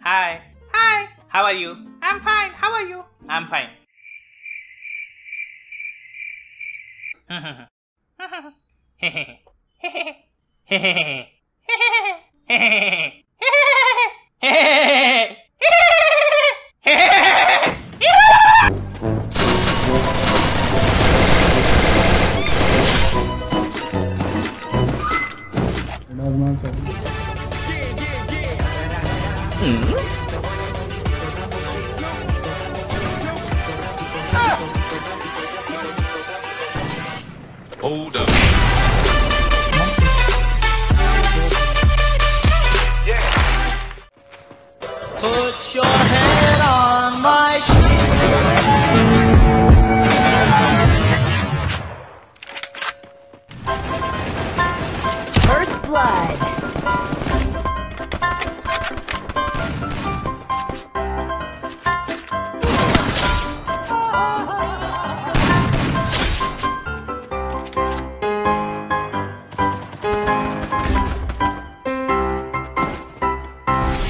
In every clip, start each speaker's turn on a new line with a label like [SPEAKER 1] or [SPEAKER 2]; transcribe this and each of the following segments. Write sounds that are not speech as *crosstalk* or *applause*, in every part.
[SPEAKER 1] Hi. Hi. How are you? I'm fine. How are you? I'm fine. *laughs* *laughs* *laughs*
[SPEAKER 2] Hmm? Ah! Hold up.
[SPEAKER 3] First blood.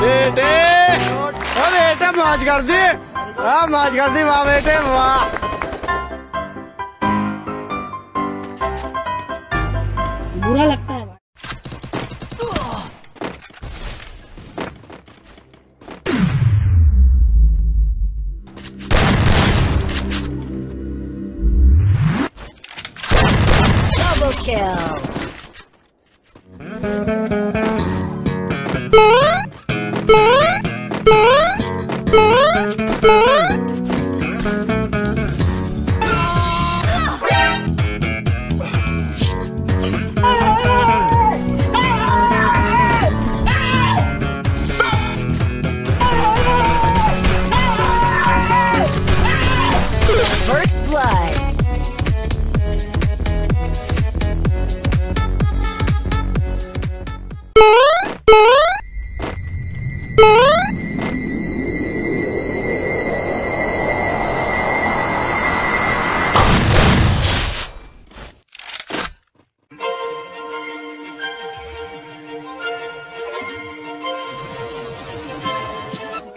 [SPEAKER 4] बेटे ओ बेटे मौज कर दी हाँ मौज कर दी वाह बेटे वाह
[SPEAKER 5] बुरा लगता है
[SPEAKER 3] kill.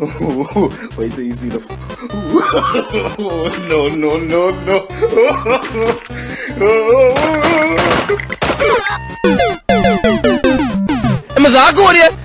[SPEAKER 6] Wait till you see the. *laughs* no, no, no, no.
[SPEAKER 4] मजाक हो रहा
[SPEAKER 7] है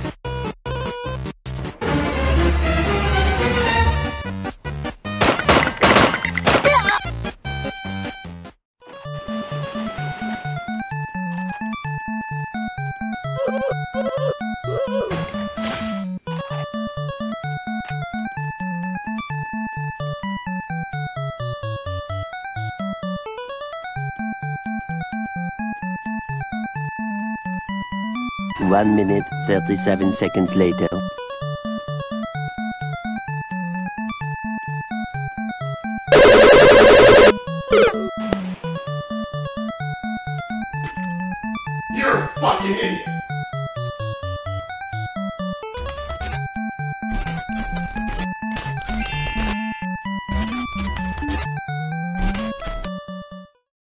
[SPEAKER 7] 1 minute 37 seconds later. You're a fucking idiot!